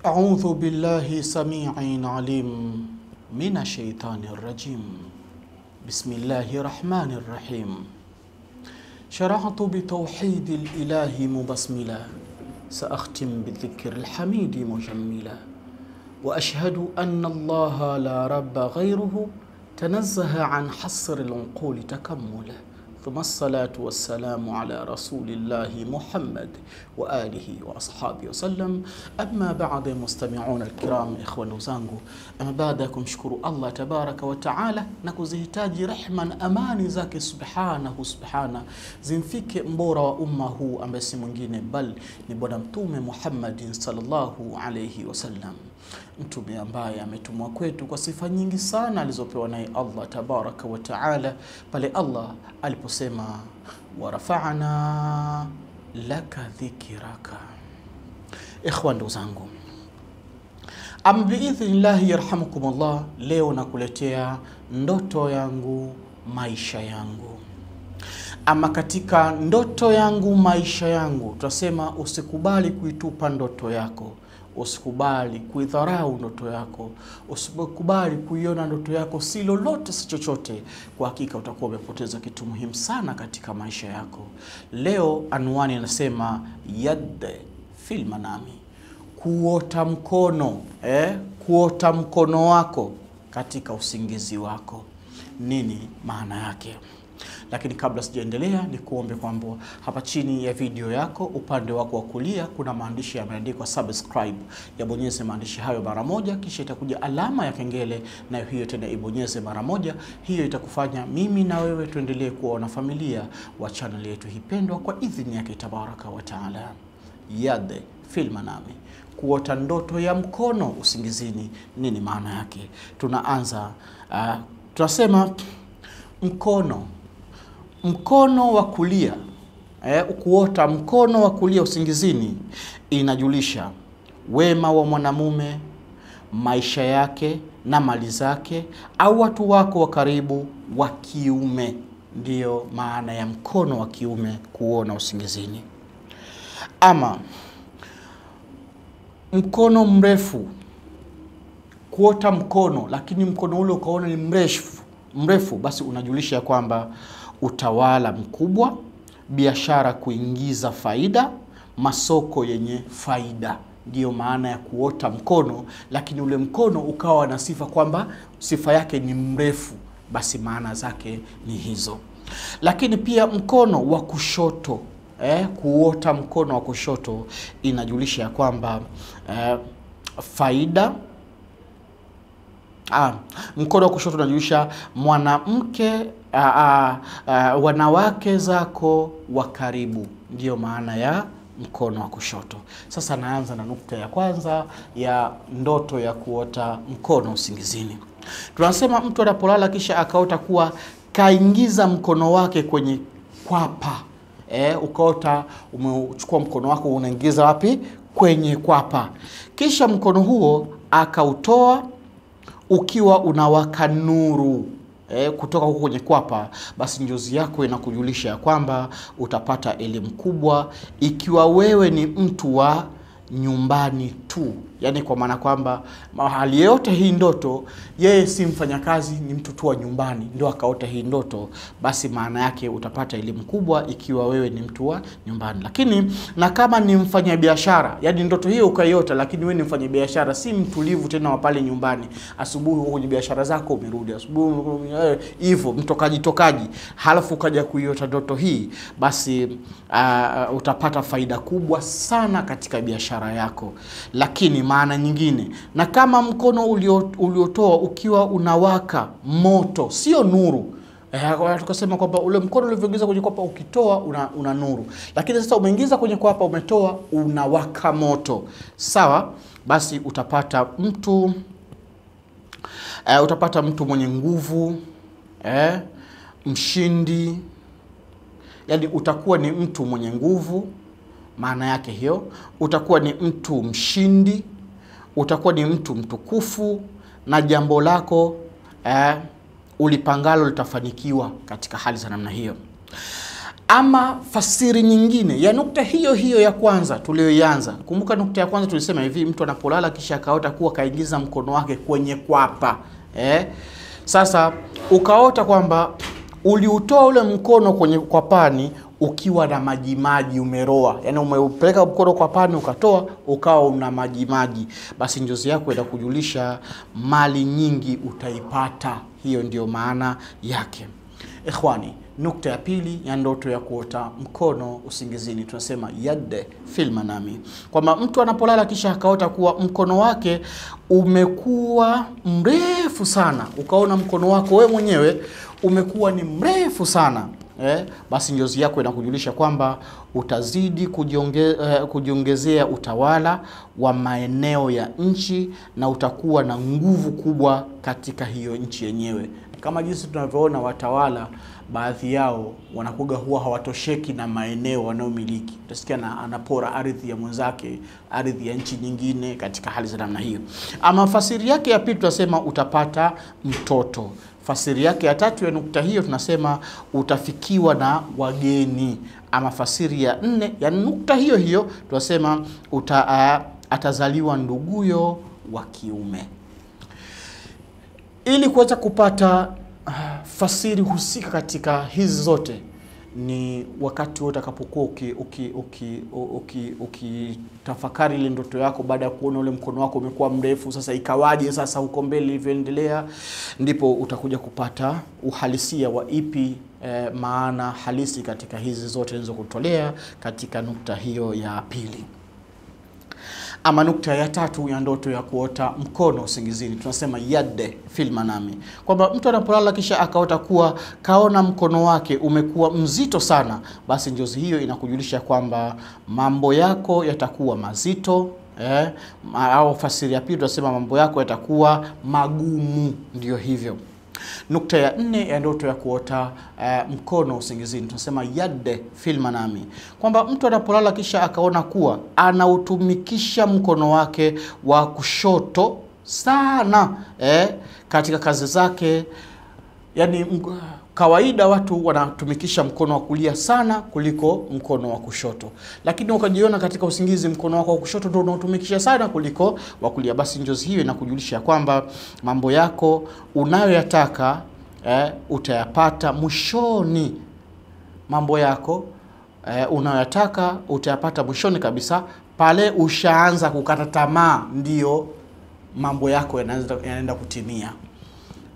أعوذ بالله سميع عليم من الشيطان الرجيم. بسم الله الرحمن الرحيم. شرعت بتوحيد الإله مبسملا. سأختم بالذكر الحميد مجملا. وأشهد أن الله لا رب غيره. تنزه عن حصر العقول تكملا. ثم الصلاة والسلام على رسول الله محمد وآله وأصحابه وسلم. أما بعد مستمعون الكرام إخوة لوزانغو أما بعدكم شكروا الله تبارك وتعالى. نكوزيهتاج رحما أماني زاك سبحانه سبحانه. زنفك مبورا وأمه أم بس منجين بل نبونا محمد صلى الله عليه وسلم. Mtume ambaye ametumwa kwetu kwa sifa nyingi sana alizopewa naye Allah tabaraka wa taala pale Allah aliposema warafa'na laka dhikiraka. Ikhwan, ndugu zangu, ambiidhnillahi yarhamukum yarhamukumullah, leo nakuletea ndoto yangu maisha yangu. Ama katika ndoto yangu maisha yangu, tunasema usikubali kuitupa ndoto yako usikubali kuidharau ndoto yako, usikubali kuiona ndoto yako si lolote si chochote. Kwa hakika utakuwa umepoteza kitu muhimu sana katika maisha yako. Leo anwani anasema yad fil manami, kuota mkono eh, kuota mkono wako katika usingizi wako. Nini maana yake? Lakini kabla sijaendelea, ni kuombe kwamba hapa chini ya video yako upande wako wa kulia kuna maandishi yameandikwa subscribe. Yabonyeze maandishi hayo mara moja, kisha itakuja alama ya kengele, nayo hiyo tena ibonyeze mara moja. Hiyo itakufanya mimi na wewe tuendelee kuwa wanafamilia wa channel yetu hipendwa, kwa idhini yake tabaraka wa taala. yade filma nami kuota ndoto ya mkono usingizini. Nini maana yake? Tunaanza uh, tunasema mkono mkono wa kulia eh, kuota mkono wa kulia usingizini inajulisha wema wa mwanamume, maisha yake na mali zake, au watu wako wa karibu wa kiume. Ndiyo maana ya mkono wa kiume kuona usingizini. Ama mkono mrefu, kuota mkono lakini mkono ule ukaona ni mrefu mrefu, basi unajulisha kwamba utawala mkubwa, biashara kuingiza faida, masoko yenye faida. Ndiyo maana ya kuota mkono, lakini ule mkono ukawa na sifa kwamba sifa yake ni mrefu, basi maana zake ni hizo. Lakini pia mkono wa kushoto eh, kuota mkono wa kushoto inajulisha ya kwamba eh, faida Ah, mkono wa kushoto unajulisha mwanamke ah, ah, ah, wanawake zako wa karibu, ndiyo maana ya mkono wa kushoto. Sasa naanza na nukta ya kwanza ya ndoto ya kuota mkono usingizini. Tunasema mtu anapolala kisha akaota kuwa kaingiza mkono wake kwenye kwapa eh, ukaota umechukua mkono wako unaingiza wapi? Kwenye kwapa, kisha mkono huo akautoa ukiwa unawaka nuru eh, kutoka huko kwenye kwapa, basi njozi yako inakujulisha ya kwamba utapata elimu kubwa, ikiwa wewe ni mtu wa nyumbani tu, yaani kwa maana kwamba mahali yote hii ndoto, yeye si mfanyakazi, ni mtu tu wa nyumbani, ndio akaota hii ndoto, basi maana yake utapata elimu kubwa ikiwa wewe ni mtu wa nyumbani. Lakini na kama ni mfanyabiashara, yaani ndoto hiyo ukaiota, lakini wewe ni mfanyabiashara, si mtulivu tena wa pale nyumbani, asubuhi uko kwenye biashara zako, umerudi asubuhi hivyo, mtokaji tokaji, halafu ukaja kuiota ndoto hii, basi uh, utapata faida kubwa sana katika biashara yako. Lakini maana nyingine, na kama mkono ulio, uliotoa ukiwa unawaka moto, sio nuru. Eh, tukasema kwamba ule mkono ulivyoingiza kwenye kwapa ukitoa una, una nuru, lakini sasa umeingiza kwenye kwapa umetoa unawaka moto, sawa. Basi utapata mtu eh, utapata mtu mwenye nguvu eh, mshindi, yaani utakuwa ni mtu mwenye nguvu maana yake hiyo, utakuwa ni mtu mshindi, utakuwa ni mtu mtukufu, na jambo lako eh, ulipangalo litafanikiwa katika hali za namna hiyo. Ama fasiri nyingine ya nukta hiyo hiyo ya kwanza tuliyoianza. Kumbuka nukta ya kwanza tulisema hivi, mtu anapolala kisha akaota kuwa kaingiza mkono wake kwenye kwapa eh? Sasa ukaota kwamba uliutoa ule mkono kwenye kwapani ukiwa na majimaji, umeroa, yani umeupeleka mkono kwa pani ukatoa, ukawa una majimaji, basi njozi yako inakujulisha mali nyingi utaipata. Hiyo ndio maana yake. Ikhwani, nukta ya pili ya ndoto ya kuota mkono usingizini tunasema yadde fil manami, kwamba mtu anapolala kisha akaota kuwa mkono wake umekuwa mrefu sana, ukaona mkono wako we mwenyewe umekuwa ni mrefu sana eh, basi njozi yako inakujulisha kwamba utazidi kujionge, eh, kujiongezea utawala wa maeneo ya nchi na utakuwa na nguvu kubwa katika hiyo nchi yenyewe kama jinsi tunavyoona watawala baadhi yao wanakuga huwa hawatosheki na maeneo wanayomiliki. Utasikia na anapora ardhi ya mwenzake, ardhi ya nchi nyingine, katika hali za namna hiyo. Ama fasiri yake ya pili tunasema utapata mtoto. Fasiri yake ya tatu ya nukta hiyo tunasema utafikiwa na wageni. Ama fasiri ya nne ya nukta hiyo hiyo tunasema uta, atazaliwa nduguyo wa kiume. Ili kuweza kupata uh, fasiri husika katika hizi zote ni wakati wote utakapokuwa ukitafakari uki, uki, uki, uki ile ndoto yako, baada ya kuona ule mkono wako umekuwa mrefu, sasa ikawaje sasa huko mbele ilivyoendelea, ndipo utakuja kupata uhalisia wa ipi eh, maana halisi katika hizi zote nilizokutolea katika nukta hiyo ya pili. Ama nukta ya tatu ya ndoto ya kuota mkono usingizini tunasema yadde fil manami, kwamba mtu anapolala kisha akaota kuwa kaona mkono wake umekuwa mzito sana, basi njozi hiyo inakujulisha kwamba mambo yako yatakuwa mazito eh, au fasiri ya pili tunasema mambo yako yatakuwa magumu. Ndio hivyo. Nukta ya nne ya ndoto ya kuota uh, mkono usingizini tunasema yadde fil manami, kwamba mtu anapolala kisha akaona kuwa anautumikisha mkono wake wa kushoto sana eh, katika kazi zake. Yani kawaida watu wanatumikisha mkono wa kulia sana kuliko mkono wa kushoto, lakini ukajiona katika usingizi mkono wako wa kushoto ndio unaotumikisha sana kuliko wa kulia, basi njozi hiyo inakujulisha kwamba mambo yako unayoyataka eh, utayapata mwishoni. Mambo yako eh, unayoyataka utayapata mwishoni kabisa, pale ushaanza kukata tamaa, ndiyo mambo yako yanaenda kutimia.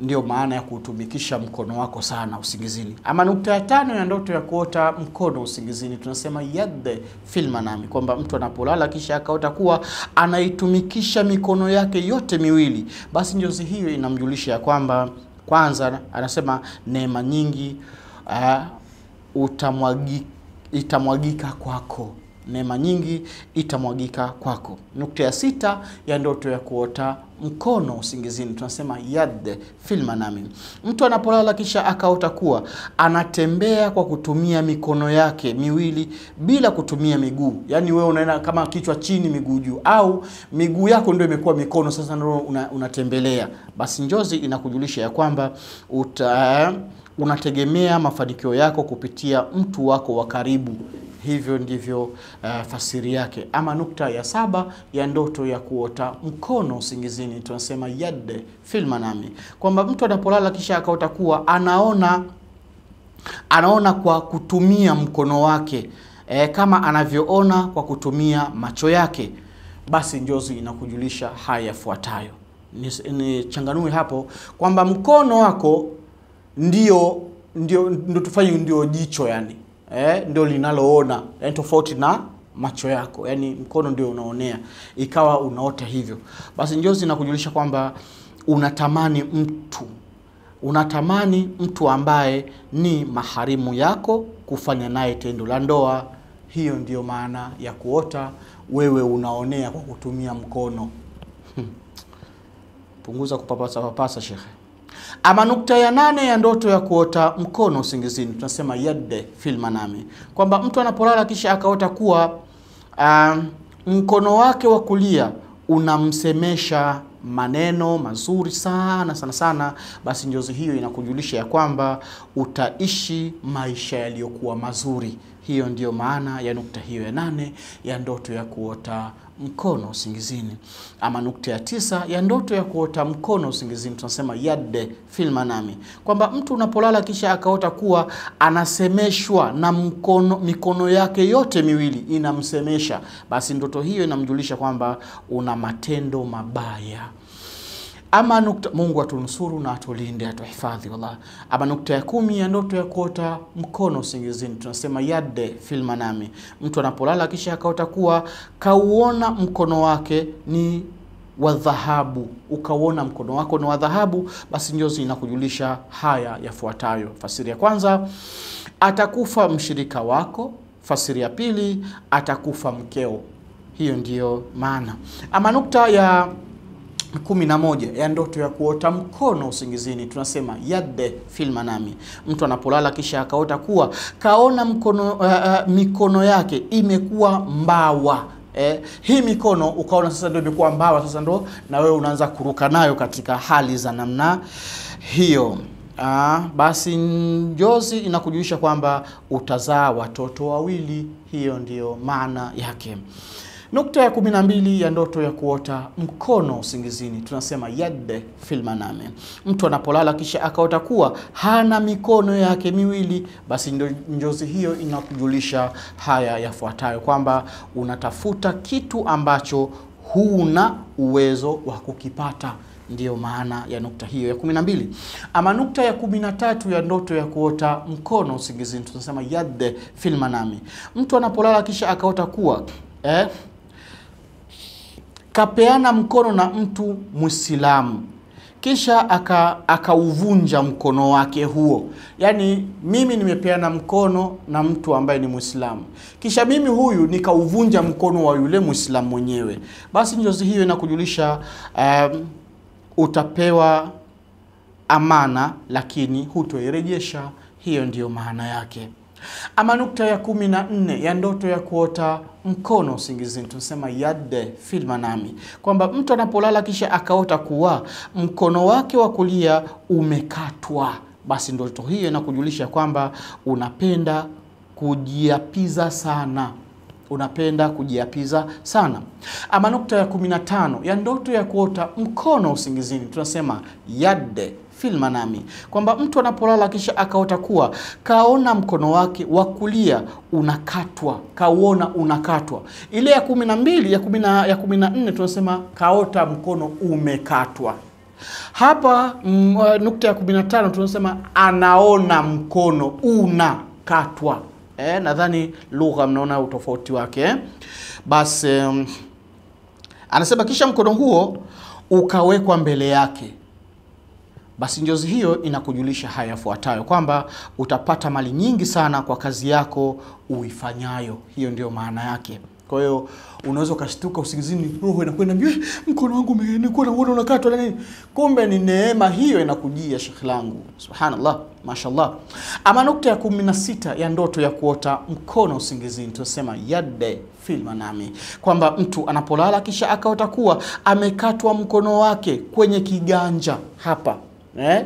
Ndio maana ya kuutumikisha mkono wako sana usingizini. Ama nukta ya tano ya ndoto ya kuota mkono usingizini tunasema yad fil manami, kwamba mtu anapolala kisha akaota kuwa anaitumikisha mikono yake yote miwili, basi njozi hiyo inamjulisha ya kwamba kwanza, anasema neema nyingi uh, utamwagi, itamwagika kwako neema nyingi itamwagika kwako. Nukta ya sita ya ndoto ya kuota mkono usingizini tunasema yad fil manami, mtu anapolala kisha akaota kuwa anatembea kwa kutumia mikono yake miwili bila kutumia miguu. Yaani wewe unaenda kama kichwa chini, miguu juu, au miguu yako ndio imekuwa mikono, sasa ndio una, unatembelea. Basi njozi inakujulisha ya kwamba uta, unategemea mafanikio yako kupitia mtu wako wa karibu. Hivyo ndivyo uh, fasiri yake. Ama nukta ya saba ya ndoto ya kuota mkono usingizini tunasema yad fil manami, kwamba mtu anapolala kisha akaota kuwa anaona anaona kwa kutumia mkono wake e, kama anavyoona kwa kutumia macho yake, basi njozi inakujulisha haya yafuatayo. Nichanganue hapo kwamba mkono wako ndio ndio ndio tufanye ndio jicho yani Eh, ndio linaloona yani, tofauti na macho yako, yani mkono ndio unaonea, ikawa unaota hivyo, basi njozi nakujulisha kwamba unatamani mtu unatamani mtu ambaye ni maharimu yako kufanya naye tendo la ndoa. Hiyo ndiyo maana ya kuota wewe unaonea kwa kutumia mkono. Hmm. Punguza kupapasa papasa, shekhe. Ama nukta ya nane ya ndoto ya kuota mkono usingizini tunasema yadde fil manami, kwamba mtu anapolala kisha akaota kuwa uh, mkono wake wa kulia unamsemesha maneno mazuri sana sana sana, basi njozi hiyo inakujulisha ya kwamba utaishi maisha yaliyokuwa mazuri. Hiyo ndiyo maana ya nukta hiyo ya nane ya ndoto ya kuota mkono usingizini. Ama nukta ya tisa ya ndoto ya kuota mkono usingizini, tunasema yadde fil manami, kwamba mtu unapolala kisha akaota kuwa anasemeshwa na mkono, mikono yake yote miwili inamsemesha, basi ndoto hiyo inamjulisha kwamba una matendo mabaya. Ama nukta, Mungu atunusuru na atulinde atuhifadhi, wallah. Ama nukta ya kumi ya ndoto ya kuota mkono usingizini, tunasema yadde fil manami, mtu anapolala kisha akaota kuwa kauona mkono wake ni wa dhahabu, ukauona mkono wako ni wa dhahabu, basi njozi inakujulisha haya yafuatayo. Fasiri ya kwanza, atakufa mshirika wako. Fasiri ya pili, atakufa mkeo. Hiyo ndiyo maana. Ama nukta ya kumi na moja ya ndoto ya kuota mkono usingizini tunasema yadde fil manami, mtu anapolala kisha akaota kuwa kaona mkono, uh, uh, mikono yake imekuwa mbawa. Eh, hii mikono ukaona sasa ndio imekuwa mbawa, sasa ndo na wewe unaanza kuruka nayo katika hali za namna hiyo. Ah, basi njozi inakujulisha kwamba utazaa watoto wawili. Hiyo ndiyo maana yake. Nukta ya kumi na mbili ya ndoto ya kuota mkono usingizini tunasema yadde filmaname. mtu anapolala kisha akaota kuwa hana mikono yake miwili, basi njozi hiyo inakujulisha haya yafuatayo, kwamba unatafuta kitu ambacho huna uwezo wa kukipata. Ndiyo maana ya nukta hiyo ya kumi na mbili. Ama nukta ya kumi na tatu ya ndoto ya kuota mkono usingizini tunasema yadde filmanami, mtu anapolala kisha akaota kuwa eh, kapeana mkono na mtu Mwislamu kisha akauvunja aka mkono wake huo. yani mimi nimepeana mkono na mtu ambaye ni Mwislamu, kisha mimi huyu nikauvunja mkono wa yule Mwislamu mwenyewe, basi njozi hiyo inakujulisha um, utapewa amana lakini hutoirejesha. Hiyo ndiyo maana yake. Ama nukta ya kumi na nne ya ndoto ya kuota mkono usingizini tunasema yadde fil manami, kwamba mtu anapolala kisha akaota kuwa mkono wake wa kulia umekatwa, basi ndoto hiyo inakujulisha kwamba unapenda kujiapiza sana unapenda kujiapiza sana. Ama nukta ya 15 ya ndoto ya kuota mkono usingizini tunasema yadde fil manami, kwamba mtu anapolala kisha akaota kuwa kaona mkono wake wa kulia unakatwa, kauona unakatwa. Ile ya kumi na mbili ya kumi na nne tunasema kaota mkono umekatwa. Hapa m, nukta ya 15 tunasema anaona mkono unakatwa. Eh, nadhani lugha mnaona utofauti wake? Basi um, anasema kisha mkono huo ukawekwa mbele yake. Basi njozi hiyo inakujulisha haya yafuatayo, kwamba utapata mali nyingi sana kwa kazi yako uifanyayo. Hiyo ndio maana yake. Kwa hiyo unaweza ukashtuka usingizini, roho inakwenda mbio, mkono wangu umekuwa na uone unakatwa na nini, kumbe ni neema hiyo inakujia, shekhi langu. Subhanallah, mashallah. Ama nukta ya kumi na sita ya ndoto ya kuota mkono usingizini tunasema yadde fil manami, kwamba mtu anapolala kisha akaota kuwa amekatwa mkono wake kwenye kiganja hapa eh?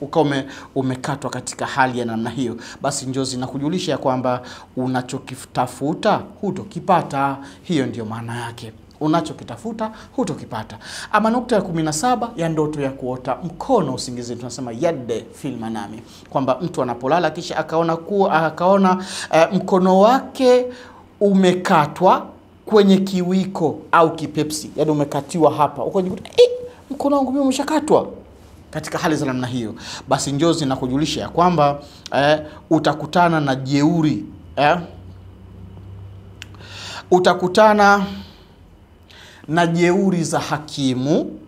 Ukawa ume, umekatwa katika hali ya namna hiyo, basi njozi na kujulisha ya kwamba unachokitafuta hutokipata. Hiyo ndiyo maana yake, unachokitafuta hutokipata. Ama nukta ya kumi na saba ya ndoto ya kuota mkono usingizini tunasema yadde fil manami, kwamba mtu anapolala kisha akaona kuwa akaona eh, mkono wake umekatwa kwenye kiwiko au kipepsi, yani umekatiwa hapa, ukajikuta eh, mkono wangu mimi umeshakatwa katika hali za namna hiyo, basi njozi na kujulisha ya kwamba eh, utakutana na jeuri eh, utakutana na jeuri za hakimu.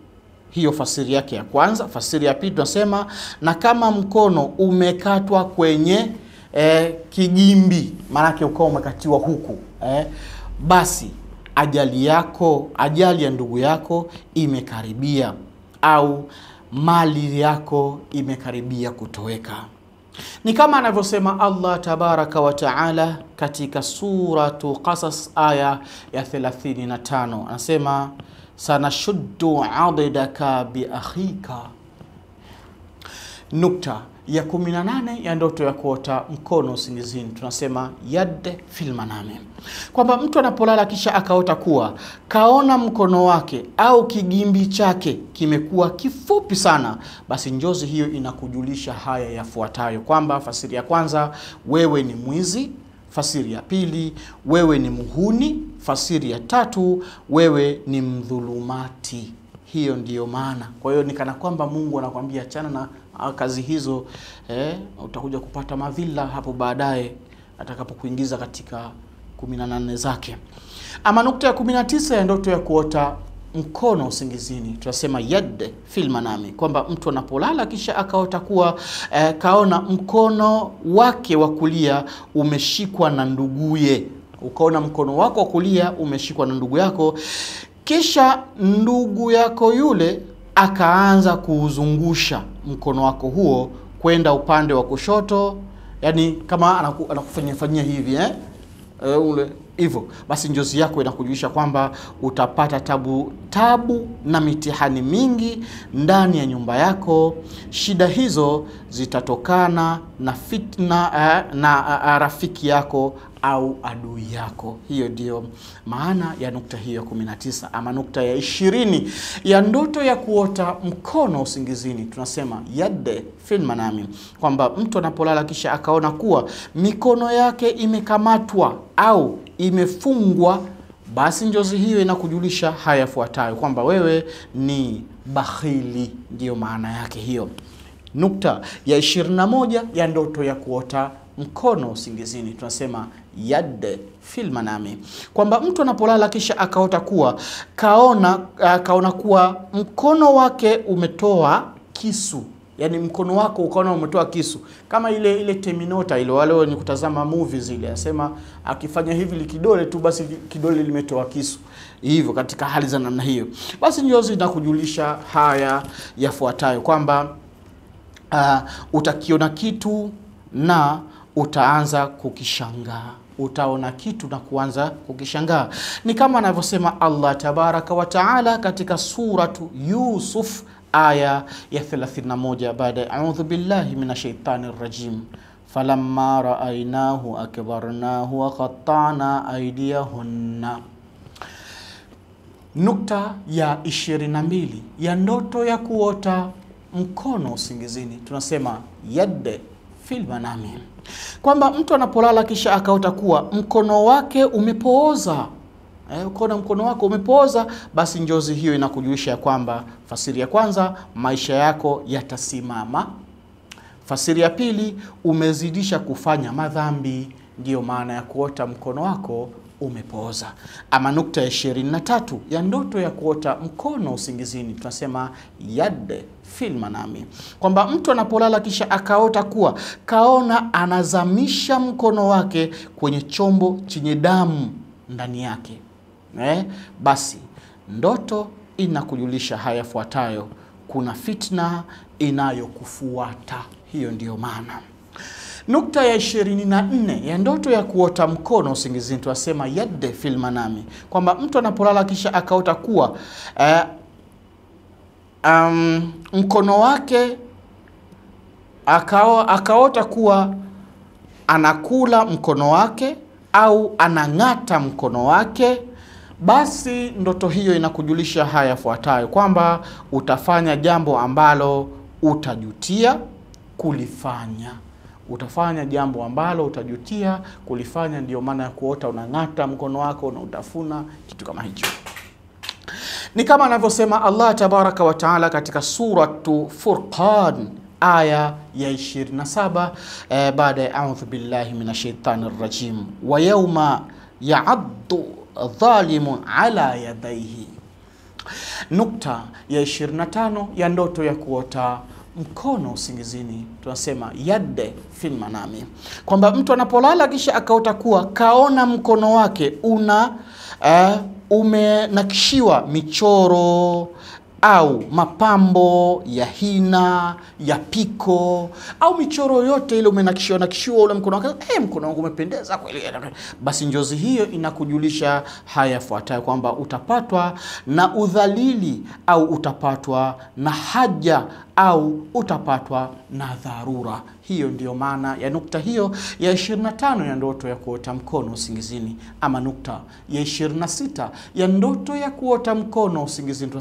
Hiyo fasiri yake ya kwanza. Fasiri ya pili tunasema na kama mkono umekatwa kwenye eh, kijimbi, maanake ukawa umekatiwa huku eh, basi ajali yako, ajali ya ndugu yako imekaribia au mali yako imekaribia kutoweka. Ni kama anavyosema Allah tabaraka wa taala katika suratu Qasas aya ya 35, anasema sanashuddu adidaka biakhika. Nukta ya 18 ya ndoto ya kuota mkono usingizini, tunasema yad fil kwamba mtu anapolala kisha akaota kuwa kaona mkono wake au kigimbi chake kimekuwa kifupi sana, basi njozi hiyo inakujulisha haya yafuatayo, kwamba fasiri ya kwanza, wewe ni mwizi fasiri ya pili, wewe ni muhuni. Fasiri ya tatu, wewe ni mdhulumati. Hiyo ndiyo maana. Kwa hiyo ni kana kwamba Mungu anakuambia achana na kazi hizo eh, utakuja kupata madhila hapo baadaye atakapokuingiza katika 18 zake. Ama nukta ya 19 ya ndoto ya kuota mkono usingizini, tunasema yad fil manami, kwamba mtu anapolala kisha akaota kuwa eh, kaona mkono wake wa kulia umeshikwa na nduguye. Ukaona mkono wako wa kulia umeshikwa na ndugu yako, kisha ndugu yako yule akaanza kuuzungusha mkono wako huo kwenda upande wa kushoto, yani kama anaku, anakufanyia fanyia hivi eh? E, ule hivyo basi, njozi yako inakujulisha kwamba utapata tabu tabu na mitihani mingi ndani ya nyumba yako. Shida hizo zitatokana na fitna eh, na na rafiki yako au adui yako. Hiyo ndiyo maana ya nukta hiyo ya 19. Ama nukta ya ishirini ya ndoto ya kuota mkono usingizini, tunasema yadde fil manami, kwamba mtu anapolala kisha akaona kuwa mikono yake imekamatwa au imefungwa, basi njozi hiyo inakujulisha haya yafuatayo, kwamba wewe ni bakhili. Ndiyo maana yake hiyo. Nukta ya 21 ya ndoto ya kuota mkono usingizini tunasema yad fil manami, kwamba mtu anapolala kisha akaota kuwa kaona, uh, kaona kuwa mkono wake umetoa kisu, yani mkono wako ukaona umetoa kisu, kama ile ile Terminator ile, wale wenye kutazama movies ile, asema akifanya hivi likidole tu basi kidole limetoa kisu, hivyo katika hali za namna hiyo, basi njozi inakujulisha haya yafuatayo. Kwamba uh, utakiona kitu na utaanza kukishangaa. Utaona kitu na kuanza kukishangaa, ni kama anavyosema Allah tabaraka wa taala katika suratu Yusuf aya ya 31 baada ya audhu billahi minashaitani rajim. Falamma raainahu akbarnahu wa aidiyahunna. Nukta ya 22 ya ndoto ya kuota mkono usingizini. Tunasema yad fil manami, kwamba mtu anapolala kisha akaota kuwa mkono wake umepooza. Eh, ukaona mkono wako umepooza, basi njozi hiyo inakujulisha ya kwamba, fasiri ya kwanza, maisha yako yatasimama. Fasiri ya pili, umezidisha kufanya madhambi, ndiyo maana ya kuota mkono wako umepooza. Ama nukta ya ishirini na tatu ya ndoto ya kuota mkono usingizini tunasema yad fil manami, kwamba mtu anapolala kisha akaota kuwa kaona anazamisha mkono wake kwenye chombo chenye damu ndani yake eh, basi ndoto inakujulisha haya yafuatayo: kuna fitna inayokufuata. Hiyo ndiyo maana Nukta ya 24 ya ndoto ya kuota mkono usingizini twasema yadde fil manami, kwamba mtu anapolala kisha akaota kuwa eh, um, mkono wake akao, akaota kuwa anakula mkono wake au anang'ata mkono wake, basi ndoto hiyo inakujulisha haya yafuatayo. Kwamba utafanya jambo ambalo utajutia kulifanya utafanya jambo ambalo utajutia kulifanya. Ndio maana ya kuota unang'ata mkono wako na utafuna kitu kama hicho. Ni kama anavyosema Allah tabaraka wa taala katika suratu Furqan aya ya 27 eh, baada ya audhu billahi minashaitani rajim, wa yauma yaaddu dhalimu ala yadaihi. Nukta ya 25 ya ndoto ya kuota mkono usingizini tunasema yadde fil manami, kwamba mtu anapolala kisha akaota kuwa kaona mkono wake una uh, umenakishiwa michoro au mapambo ya hina ya piko au michoro yote ile umenakishiwa nakishiwa ule mkono wako, hey, mkono wangu umependeza kweli, basi njozi hiyo inakujulisha haya yafuatayo kwamba utapatwa na udhalili au utapatwa na haja au utapatwa na dharura. Hiyo ndiyo maana ya nukta hiyo ya 25 ya ndoto ya kuota mkono usingizini, ama nukta ya 26 ya ndoto ya kuota mkono usingizini.